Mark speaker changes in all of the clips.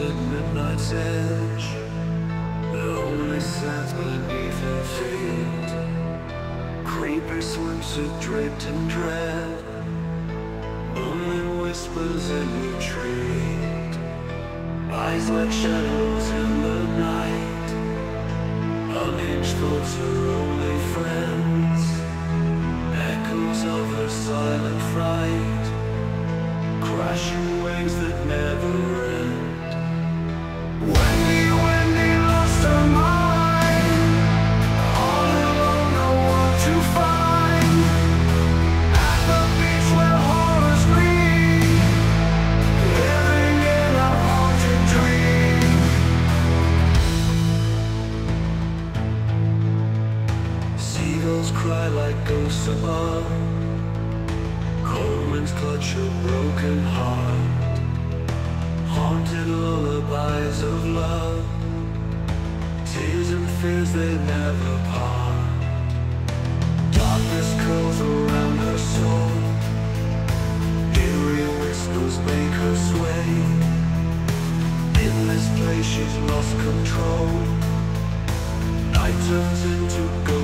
Speaker 1: at midnight's edge. The only sense beneath her feet. Creepy swimsuit draped in dread. Only whispers in retreat Eyes like shadows in the night. Unhinged thoughts her only friends Cry like ghosts above. Cold winds clutch a broken heart. Haunted lullabies of love. Tears and fears they never part. Darkness curls around her soul. Eerie whispers make her sway. In this place she's lost control. Night turns into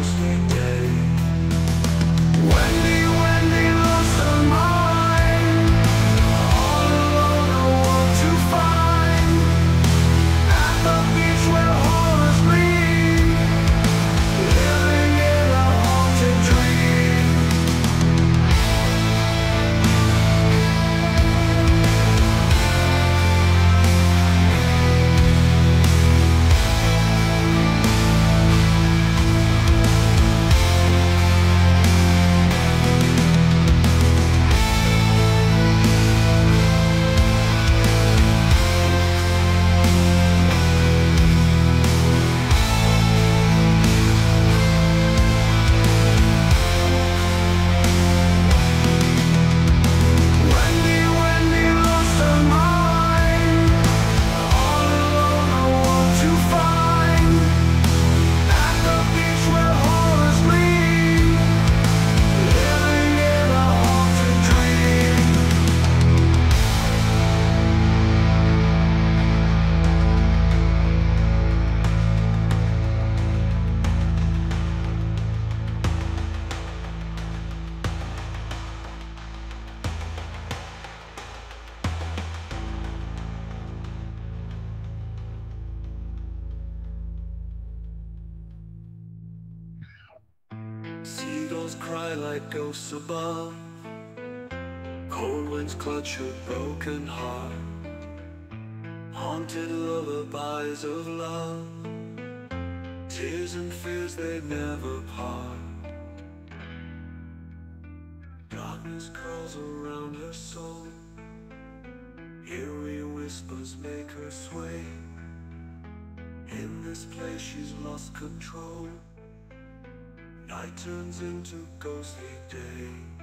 Speaker 1: Seagulls cry like ghosts above. Cold winds clutch her broken heart. Haunted lullabies of love. Tears and fears they never part. Darkness curls around her soul. Eerie whispers make her sway. In this place she's lost control Night turns into ghostly day